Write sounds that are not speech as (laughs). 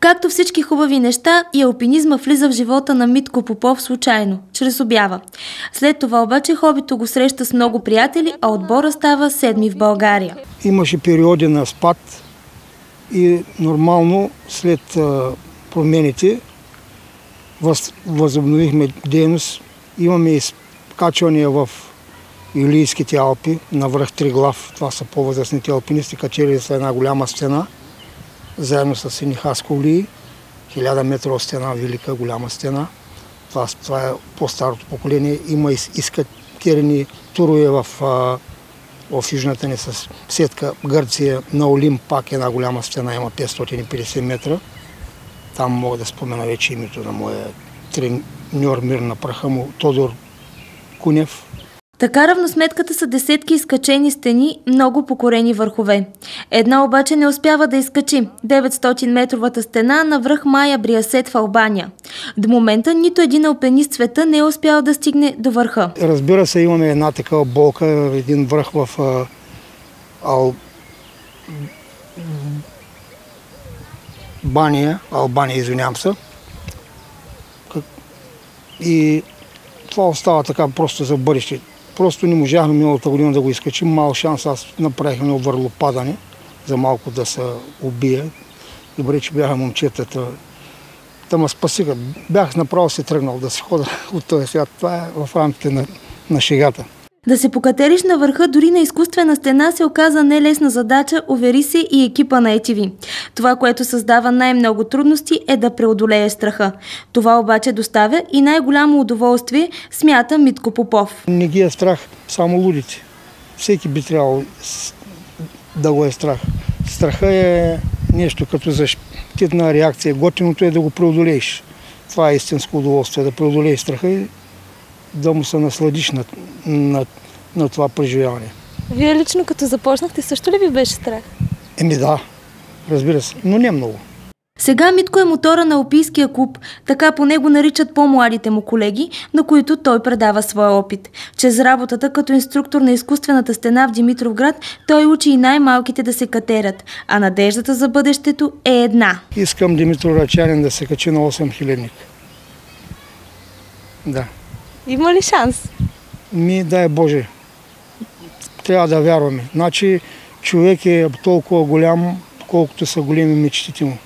Както всички хубави неща, и алпинизма влиза в живота на Митко Попов случайно, чрез обява. След това обаче хобито го среща с много приятели, а отбора става седми в България. Имаше периоди на спад и нормално след промените възобновихме дейност. Имаме изкачвания в Илийските Алпи, на връх Триглав. Това са по-възрастните алпинисти, качели са една голяма стена, заедно с сини Хасколии, хиляда метрова стена, велика голяма стена. Това, това е по-старото поколение. Има изкатерени турове в, в южната ни с сетка Гърция на Олим, пак една голяма стена, има 550 метра. Там мога да спомена вече името на моя треньор мир на праха му, Тодор Кунев. Така равносметката са десетки изкачени стени, много покорени върхове. Една обаче не успява да изкачи 900-метровата стена на връх Майя Бриасет в Албания. До момента нито един алпенист света не е успял да стигне до върха. Разбира се, имаме една такава болка, един връх в Ал... Бания, Албания, извинявам се. И това остава така просто за бъдеще. Просто не можахме миналата година да го изкачим. Мал шанс, аз направих едно върлопадане, за малко да се убие. Добре, че бяха момчетата. Та ме спасиха. Бях направо се тръгнал да се хода (laughs) от този свят. Това е в рамките на, на шегата. Да се покатериш на върха дори на изкуствена стена се оказа нелесна задача, увери се и екипа на ETV. Това, което създава най-много трудности е да преодолее страха. Това обаче доставя и най-голямо удоволствие, смята Митко Попов. Не ги е страх само лудите. Всеки би трябвало да го е страх. Страха е нещо като защитна реакция. Готиното е да го преодолееш. Това е истинско удоволствие, да преодолееш страха и да му се насладиш на, на, на това преживяване. Вие лично като започнахте, също ли ви беше страх? Еми да, разбира се, но не много. Сега Митко е мотора на Опийския клуб, така по него наричат по-младите му колеги, на които той предава своя опит. Чрез работата като инструктор на изкуствената стена в Димитровград, той учи и най-малките да се катерят, а надеждата за бъдещето е една. Искам Димитро Рачанин да се качи на 8 хилядник. Да. Има ли шанс? Ми, дай Боже. Трябва да вярваме. Значи човек е толкова голям, колкото са големи мечтите му.